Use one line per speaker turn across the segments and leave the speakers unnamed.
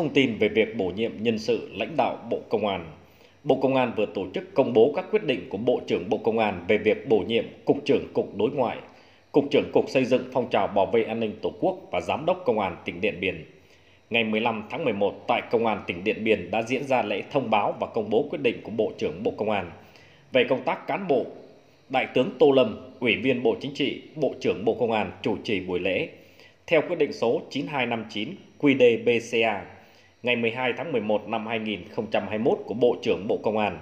Thông tin về việc bổ nhiệm nhân sự lãnh đạo Bộ Công an. Bộ Công an vừa tổ chức công bố các quyết định của Bộ trưởng Bộ Công an về việc bổ nhiệm Cục trưởng Cục Đối ngoại, Cục trưởng Cục Xây dựng Phong trào Bảo vệ an ninh Tổ quốc và Giám đốc Công an tỉnh Điện Biên. Ngày 15 tháng 11 tại Công an tỉnh Điện Biên đã diễn ra lễ thông báo và công bố quyết định của Bộ trưởng Bộ Công an về công tác cán bộ. Đại tướng Tô Lâm, Ủy viên Bộ Chính trị, Bộ trưởng Bộ Công an chủ trì buổi lễ. Theo quyết định số 9259 QĐ-BCA ngày 12 tháng 11 năm 2021 của Bộ trưởng Bộ Công an,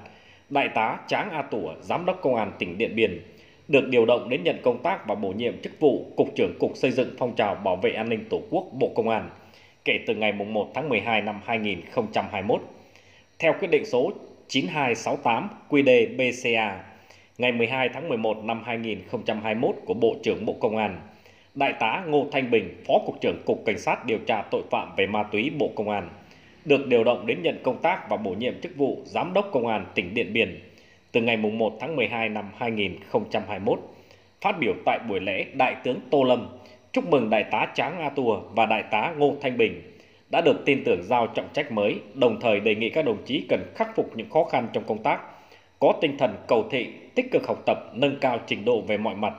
Đại tá Tráng A Tủa, Giám đốc Công an tỉnh Điện Biên, được điều động đến nhận công tác và bổ nhiệm chức vụ Cục trưởng Cục Xây dựng Phong trào Bảo vệ an ninh Tổ quốc Bộ Công an kể từ ngày 1 tháng 12 năm 2021. Theo quyết định số 9268 QĐ-BCA ngày 12 tháng 11 năm 2021 của Bộ trưởng Bộ Công an, Đại tá Ngô Thanh Bình, Phó Cục trưởng Cục Cảnh sát điều tra tội phạm về ma túy Bộ Công an, được điều động đến nhận công tác và bổ nhiệm chức vụ Giám đốc Công an tỉnh Điện Biên từ ngày 1 tháng 12 năm 2021. Phát biểu tại buổi lễ, Đại tướng Tô Lâm chúc mừng Đại tá Tráng A Tùa và Đại tá Ngô Thanh Bình đã được tin tưởng giao trọng trách mới, đồng thời đề nghị các đồng chí cần khắc phục những khó khăn trong công tác, có tinh thần cầu thị, tích cực học tập, nâng cao trình độ về mọi mặt,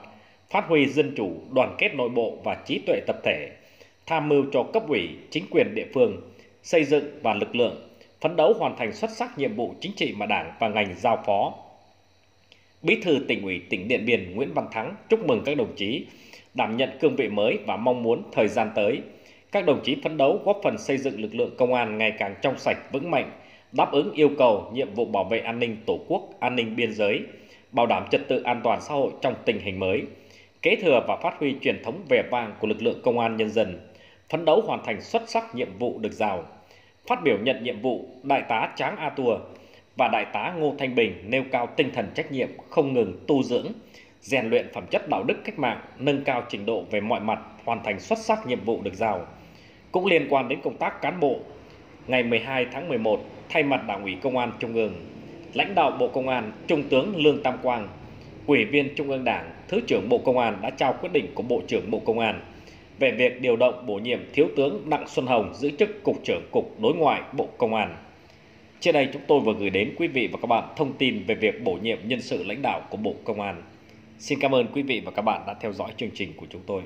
phát huy dân chủ, đoàn kết nội bộ và trí tuệ tập thể, tham mưu cho cấp ủy, chính quyền địa phương, xây dựng và lực lượng, phấn đấu hoàn thành xuất sắc nhiệm vụ chính trị mà Đảng và ngành giao phó. Bí thư tỉnh ủy tỉnh Điện Biên Nguyễn Văn Thắng chúc mừng các đồng chí đảm nhận cương vị mới và mong muốn thời gian tới, các đồng chí phấn đấu góp phần xây dựng lực lượng công an ngày càng trong sạch vững mạnh, đáp ứng yêu cầu nhiệm vụ bảo vệ an ninh Tổ quốc, an ninh biên giới, bảo đảm trật tự an toàn xã hội trong tình hình mới, kế thừa và phát huy truyền thống vẻ vang của lực lượng công an nhân dân, phấn đấu hoàn thành xuất sắc nhiệm vụ được giao. Phát biểu nhận nhiệm vụ, Đại tá Tráng A Tùa và Đại tá Ngô Thanh Bình nêu cao tinh thần trách nhiệm không ngừng tu dưỡng, rèn luyện phẩm chất đạo đức cách mạng, nâng cao trình độ về mọi mặt, hoàn thành xuất sắc nhiệm vụ được giao. Cũng liên quan đến công tác cán bộ, ngày 12 tháng 11, thay mặt Đảng ủy Công an Trung ương, lãnh đạo Bộ Công an Trung tướng Lương Tam Quang, Ủy viên Trung ương Đảng, Thứ trưởng Bộ Công an đã trao quyết định của Bộ trưởng Bộ Công an về việc điều động bổ nhiệm Thiếu tướng Đặng Xuân Hồng giữ chức Cục trưởng Cục Đối ngoại Bộ Công an. Trên đây chúng tôi vừa gửi đến quý vị và các bạn thông tin về việc bổ nhiệm nhân sự lãnh đạo của Bộ Công an. Xin cảm ơn quý vị và các bạn đã theo dõi chương trình của chúng tôi.